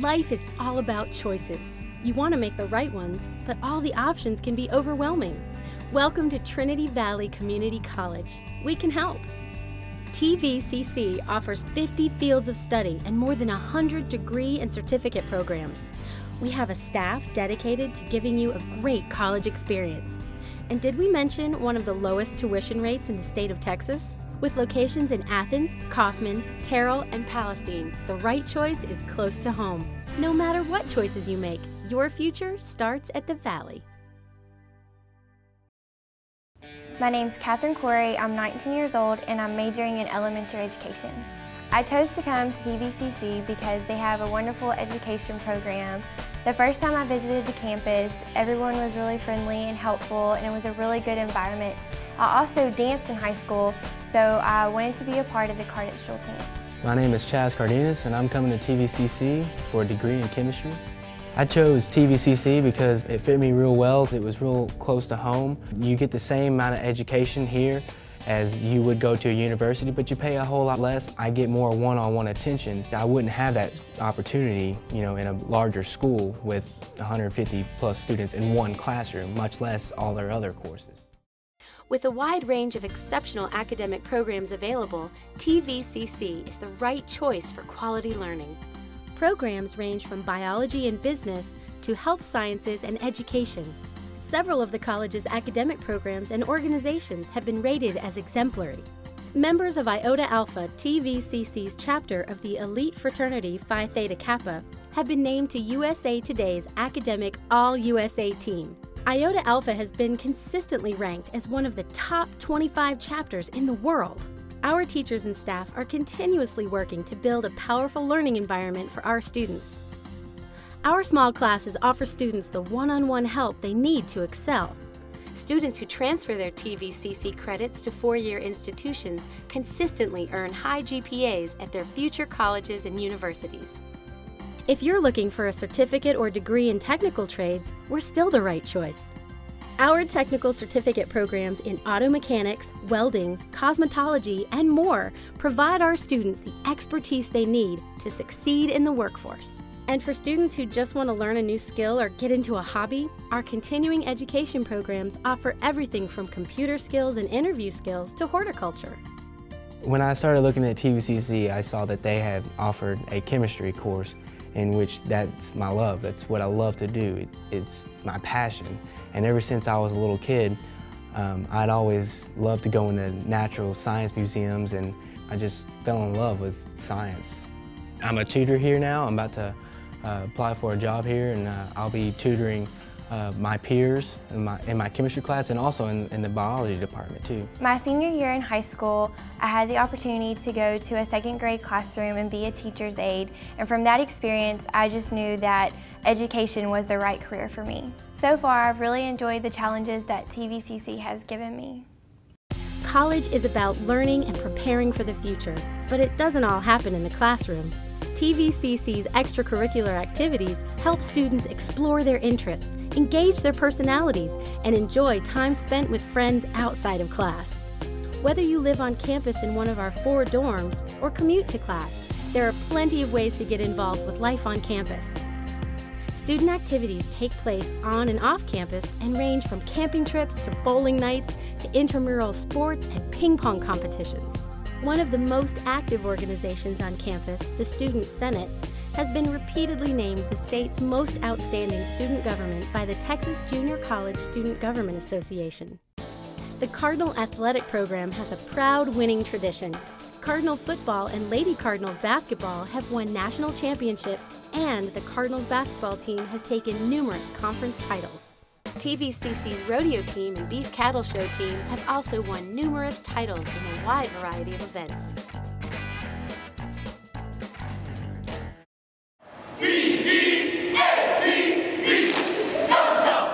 Life is all about choices. You want to make the right ones, but all the options can be overwhelming. Welcome to Trinity Valley Community College. We can help. TVCC offers 50 fields of study and more than 100 degree and certificate programs. We have a staff dedicated to giving you a great college experience. And did we mention one of the lowest tuition rates in the state of Texas? With locations in Athens, Kaufman, Terrell, and Palestine, the right choice is close to home. No matter what choices you make, your future starts at the Valley. My name's Katherine Corey. I'm 19 years old and I'm majoring in elementary education. I chose to come to TVCC because they have a wonderful education program. The first time I visited the campus, everyone was really friendly and helpful and it was a really good environment. I also danced in high school, so I wanted to be a part of the Cardinal team. My name is Chaz Cardenas and I'm coming to TVCC for a degree in chemistry. I chose TVCC because it fit me real well. It was real close to home. You get the same amount of education here as you would go to a university, but you pay a whole lot less. I get more one-on-one -on -one attention. I wouldn't have that opportunity, you know, in a larger school with 150 plus students in one classroom, much less all their other courses. With a wide range of exceptional academic programs available, TVCC is the right choice for quality learning. Programs range from biology and business to health sciences and education. Several of the college's academic programs and organizations have been rated as exemplary. Members of Iota Alpha, TVCC's chapter of the elite fraternity Phi Theta Kappa, have been named to USA Today's academic All USA team. Iota Alpha has been consistently ranked as one of the top 25 chapters in the world. Our teachers and staff are continuously working to build a powerful learning environment for our students. Our small classes offer students the one-on-one help they need to excel. Students who transfer their TVCC credits to four-year institutions consistently earn high GPAs at their future colleges and universities. If you're looking for a certificate or degree in technical trades, we're still the right choice. Our technical certificate programs in auto mechanics, welding, cosmetology, and more provide our students the expertise they need to succeed in the workforce. And for students who just want to learn a new skill or get into a hobby, our continuing education programs offer everything from computer skills and interview skills to horticulture. When I started looking at TVCC, I saw that they had offered a chemistry course in which that's my love. That's what I love to do. It, it's my passion. And ever since I was a little kid, um, I'd always loved to go into natural science museums and I just fell in love with science. I'm a tutor here now. I'm about to uh, apply for a job here and uh, I'll be tutoring uh, my peers in my, in my chemistry class and also in, in, the biology department too. My senior year in high school, I had the opportunity to go to a second grade classroom and be a teacher's aide. And from that experience, I just knew that education was the right career for me. So far, I've really enjoyed the challenges that TVCC has given me. College is about learning and preparing for the future, but it doesn't all happen in the classroom. TVCC's extracurricular activities help students explore their interests, engage their personalities, and enjoy time spent with friends outside of class. Whether you live on campus in one of our four dorms or commute to class, there are plenty of ways to get involved with life on campus. Student activities take place on and off campus and range from camping trips to bowling nights to intramural sports and ping pong competitions. One of the most active organizations on campus, the Student Senate, has been repeatedly named the state's most outstanding student government by the Texas Junior College Student Government Association. The Cardinal Athletic Program has a proud winning tradition. Cardinal football and Lady Cardinals basketball have won national championships, and the Cardinals basketball team has taken numerous conference titles. TVCC's rodeo team and beef cattle show team have also won numerous titles in a wide variety of events.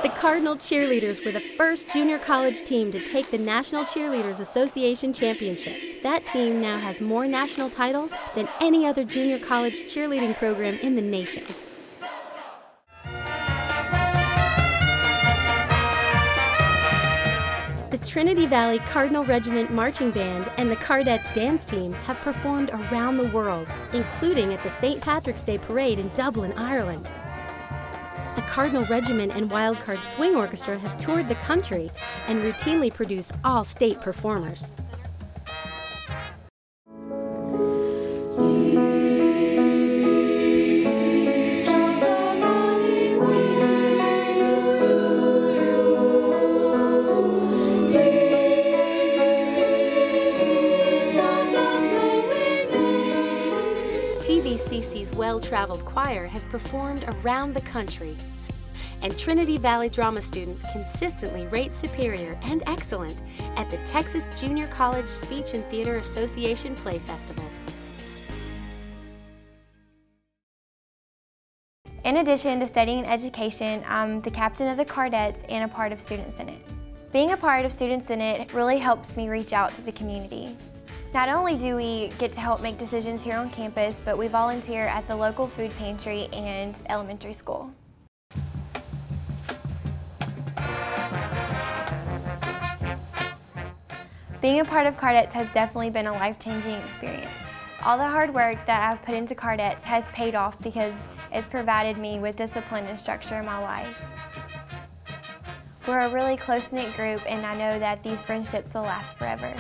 The Cardinal Cheerleaders were the first junior college team to take the National Cheerleaders Association Championship. That team now has more national titles than any other junior college cheerleading program in the nation. Trinity Valley Cardinal Regiment Marching Band and the Cardettes Dance Team have performed around the world, including at the St. Patrick's Day Parade in Dublin, Ireland. The Cardinal Regiment and Wildcard Swing Orchestra have toured the country and routinely produce all state performers. TVCC's well-traveled choir has performed around the country. And Trinity Valley drama students consistently rate superior and excellent at the Texas Junior College Speech and Theater Association Play Festival. In addition to studying and education, I'm the captain of the Cardettes and a part of Student Senate. Being a part of Student Senate really helps me reach out to the community. Not only do we get to help make decisions here on campus, but we volunteer at the local food pantry and elementary school. Being a part of Cardettes has definitely been a life-changing experience. All the hard work that I've put into Cardettes has paid off because it's provided me with discipline and structure in my life. We're a really close-knit group and I know that these friendships will last forever.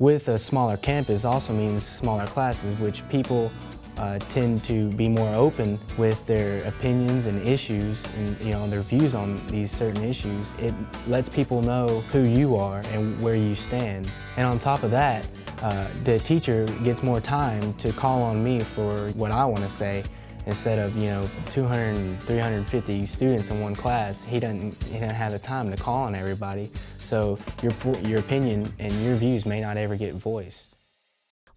With a smaller campus also means smaller classes, which people uh, tend to be more open with their opinions and issues and you know their views on these certain issues. It lets people know who you are and where you stand. And on top of that, uh, the teacher gets more time to call on me for what I want to say instead of you know 200 350 students in one class he doesn't he doesn't have the time to call on everybody so your your opinion and your views may not ever get voiced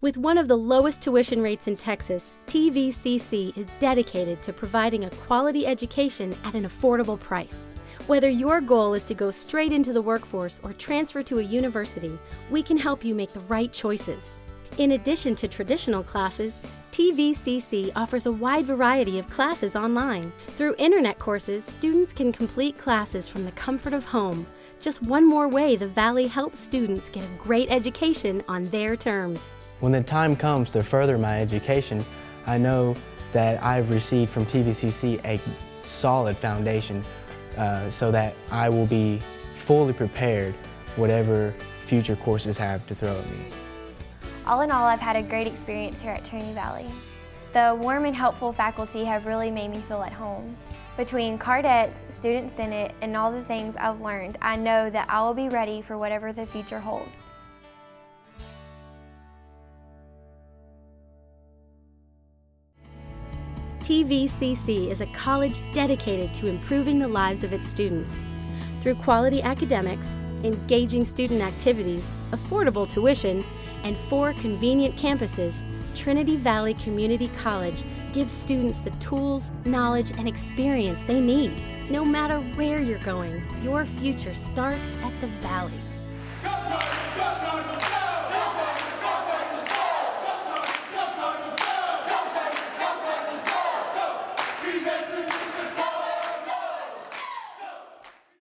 with one of the lowest tuition rates in Texas, TVCC is dedicated to providing a quality education at an affordable price. Whether your goal is to go straight into the workforce or transfer to a university, we can help you make the right choices. In addition to traditional classes, TVCC offers a wide variety of classes online. Through internet courses, students can complete classes from the comfort of home. Just one more way the Valley helps students get a great education on their terms. When the time comes to further my education, I know that I've received from TVCC a solid foundation uh, so that I will be fully prepared whatever future courses have to throw at me. All in all, I've had a great experience here at Trinity Valley. The warm and helpful faculty have really made me feel at home. Between Cardettes, Student Senate, and all the things I've learned, I know that I will be ready for whatever the future holds. TVCC is a college dedicated to improving the lives of its students. Through quality academics, engaging student activities, affordable tuition, and four convenient campuses, Trinity Valley Community College gives students the tools, knowledge, and experience they need. No matter where you're going, your future starts at the Valley.